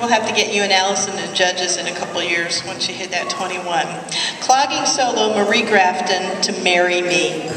We'll have to get you and Allison and judges in a couple years once you hit that 21. Clogging solo, Marie Grafton to Marry Me.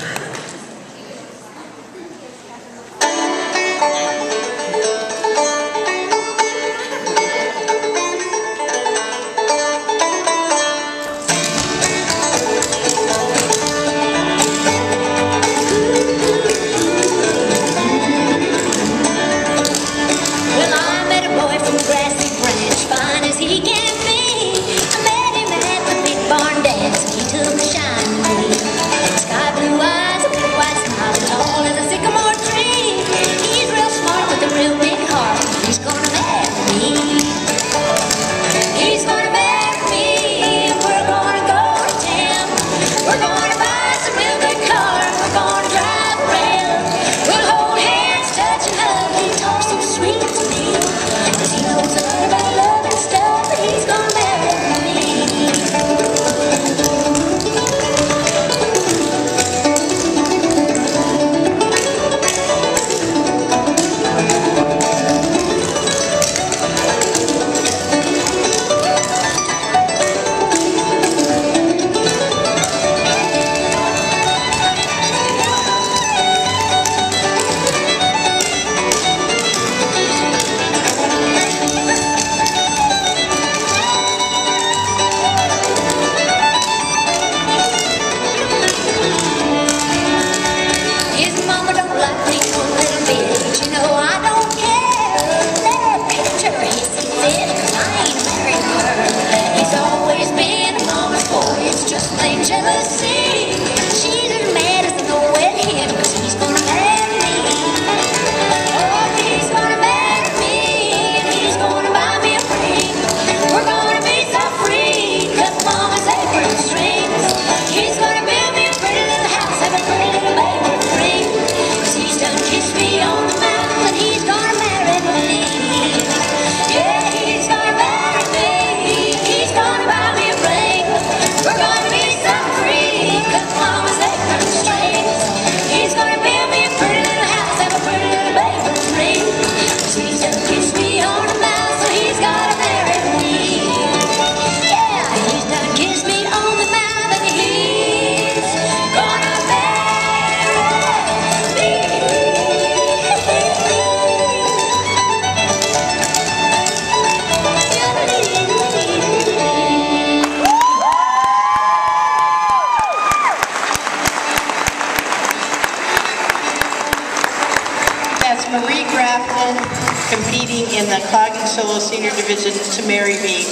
Marie Grafton competing in the Clogging Solo Senior Division to Marry Me.